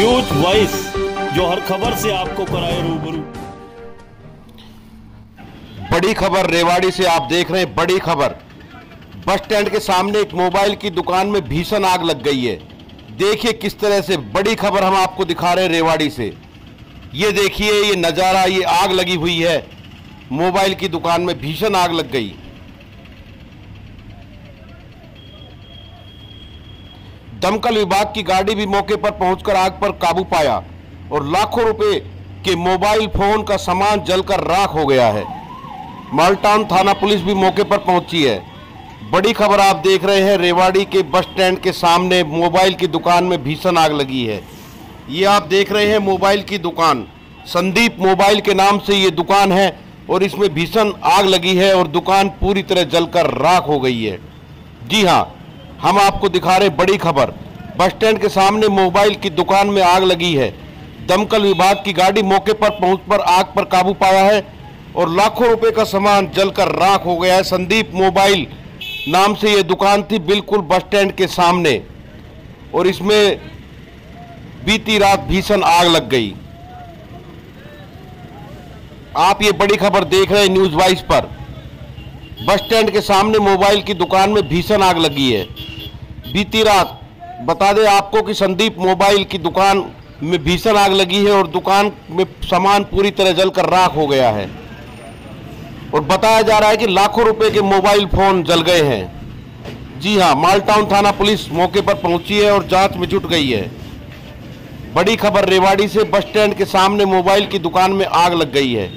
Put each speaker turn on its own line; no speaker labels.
News voice जो हर खबर से आपको कराए रूबरू।
बड़ी खबर रेवाड़ी से आप देख रहे हैं, बड़ी खबर। बस स्टैंड के सामने एक मोबाइल की दुकान में भीषण आग लग गई है। देखिए किस तरह से बड़ी खबर हम आपको दिखा रहे हैं रेवाड़ी से। ये देखिए, ये नज़ारा, ये आग लगी हुई है। मोबाइल की दुकान में भीषण आग लग गई। दमकल विभाग की गाड़ी भी मौके पर पहुंचकर आग पर काबू पाया और लाखों रुपए के मोबाइल फ़ोन का सामान जलकर राख हो गया है। मालटाउन थाना पुलिस भी मौके पर पहुँची है। बड़ी खबर आप देख रहे हैं, रेवाड़ी के बस स्टैंड के सामने मोबाइल की दुकान में भीषण आग लगी है। ये आप देख रहे हैं मोबाइल की दुकान। संदीप मोबाइल के नाम से ये दुकान है और इसमें भीषण आग लगी है और दुकान पूरी तरह जलकर राख हो गई है। जी हाँ हम आपको दिखा रहे बड़ी खबर। बस स्टैंड के सामने मोबाइल की दुकान में आग लगी है। दमकल विभाग की गाड़ी मौके पर पहुँच पर आग पर काबू पाया है और लाखों रुपए का सामान जलकर राख हो गया है। संदीप मोबाइल नाम से ये दुकान थी बिल्कुल बस स्टैंड के सामने और इसमें बीती रात भीषण आग लग गई। आप ये बड़ी खबर देख रहे हैं न्यूज़ वाइस पर। बस स्टैंड के सामने मोबाइल की दुकान में भीषण आग लगी है। बीती रात। बता दें आपको कि संदीप मोबाइल की दुकान में भीषण आग लगी है और दुकान में सामान पूरी तरह जलकर राख हो गया है। और बताया जा रहा है कि लाखों रुपए के मोबाइल फ़ोन जल गए हैं। जी हाँ मालटाउन थाना पुलिस मौके पर पहुँची है और जाँच में जुट गई है। बड़ी खबर रेवाड़ी से बस स्टैंड के सामने मोबाइल की दुकान में आग लग गई है।